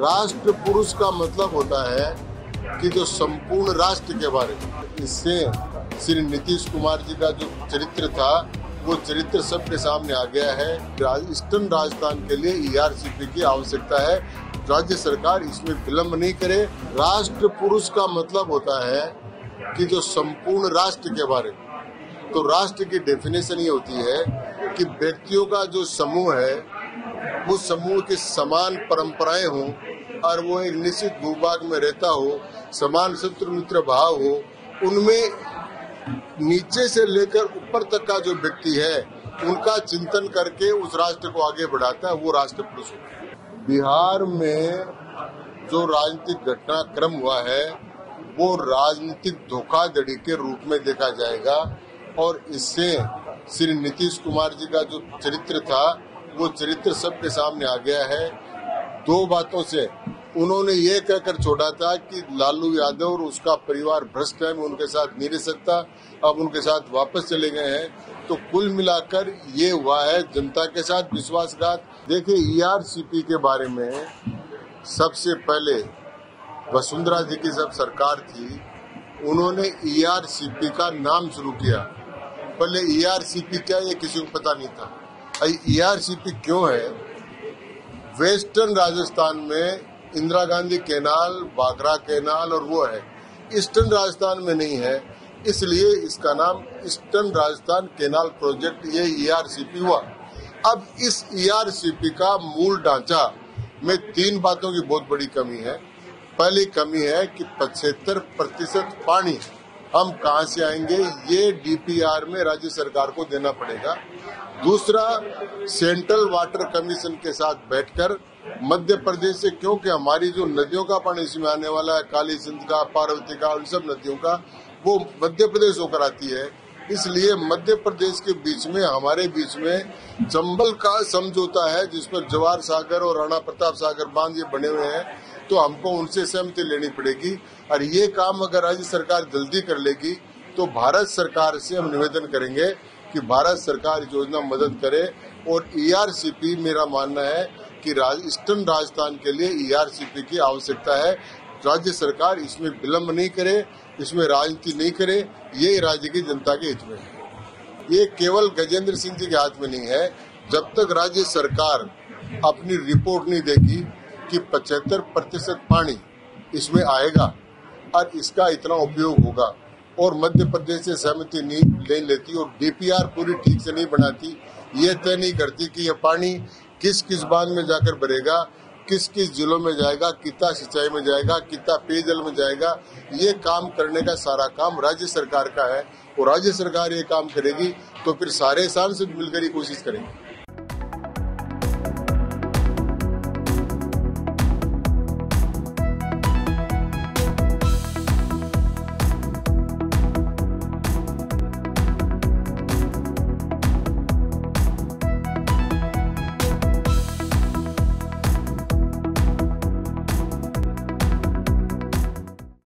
राष्ट्र पुरुष का मतलब होता है कि जो संपूर्ण राष्ट्र के बारे में। इससे श्री नीतीश कुमार जी का जो चरित्र था, वो चरित्र सबके सामने आ गया है। ईस्टर्न राजस्थान के लिए ईआरसीपी की आवश्यकता है। राज्य सरकार इसमें विलम्ब नहीं करे। राष्ट्र पुरुष का मतलब होता है कि जो संपूर्ण राष्ट्र के बारे में। तो राष्ट्र की डेफिनेशन ये होती है कि व्यक्तियों का जो समूह है उस समूह की समान परंपराएँ हों और वो एक निश्चित भूभाग में रहता हो, समान शत्रु मित्र भाव हो, उनमें नीचे से लेकर ऊपर तक का जो व्यक्ति है, उनका चिंतन करके उस राष्ट्र को आगे बढ़ाता है, वो राष्ट्र पुरुष बिहार में जो राजनीतिक घटनाक्रम हुआ है, वो राजनीतिक धोखाधड़ी के रूप में देखा जाएगा और इससे श्री नीतीश कुमार जी का जो चरित्र था, वो चरित्र सबके सामने आ गया है। दो बातों से उन्होंने ये कहकर छोड़ा था कि लालू यादव और उसका परिवार भ्रष्ट है, मैं उनके साथ नहीं रह सकता। अब उनके साथ वापस चले गए हैं। तो कुल मिलाकर ये हुआ है जनता के साथ विश्वासघात। देखिए ईआरसीपी के बारे में सबसे पहले वसुंधरा जी की जब सरकार थी, उन्होंने ईआरसीपी का नाम शुरू किया। पहले ईआरसीपी क्या ये किसी को पता नहीं था। ईआरसीपी क्यों है? वेस्टर्न राजस्थान में इंदिरा गांधी केनाल, बागरा केनाल और वो है, ईस्टर्न राजस्थान में नहीं है, इसलिए इसका नाम ईस्टर्न राजस्थान केनाल प्रोजेक्ट, ये ईआरसीपी हुआ। अब इस ईआरसीपी का मूल ढांचा में तीन बातों की बहुत बड़ी कमी है। पहली कमी है कि पचहत्तर प्रतिशत पानी हम कहाँ से आएँगे? ये डीपीआर में राज्य सरकार को देना पड़ेगा। दूसरा, सेंट्रल वाटर कमीशन के साथ बैठकर मध्य प्रदेश से, क्योंकि हमारी जो नदियों का पानी इसमें आने वाला है, काली सिंध का, पार्वती का, उन सब नदियों का, वो मध्य प्रदेश होकर आती है। इसलिए मध्य प्रदेश के बीच में, हमारे बीच में चंबल का समझौता है, जिस पर जवाहर सागर और राणा प्रताप सागर बाँध ये बने हुए हैं। तो हमको उनसे सहमति लेनी पड़ेगी। और ये काम अगर राज्य सरकार जल्दी कर लेगी तो भारत सरकार से हम निवेदन करेंगे कि भारत सरकार योजना मदद करे। और ईआरसीपी e मेरा मानना है कि राज, ईस्टर्न राजस्थान के लिए ईआरसीपी e की आवश्यकता है। राज्य सरकार इसमें विलम्ब नहीं करे इसमें राजनीति नहीं करे ये राज्य की जनता के हित में है। ये केवल गजेंद्र सिंह जी के हाथ में नहीं है। जब तक राज्य सरकार अपनी रिपोर्ट नहीं देगी कि पचहत्तर प्रतिशत पानी इसमें आएगा और इसका इतना उपयोग होगा। और मध्य प्रदेश से सहमति नहीं ले लेती और डीपीआर पूरी ठीक से नहीं बनाती। ये तय नहीं करती कि यह पानी किस किस बाँध में जाकर भरेगा, किस किस जिलों में जाएगा, कितना सिंचाई में जाएगा, कितना पेयजल में जाएगा। ये काम करने का सारा काम राज्य सरकार का है। और राज्य सरकार ये काम करेगी तो फिर सारे सांसद मिलकर ही कोशिश करेंगे।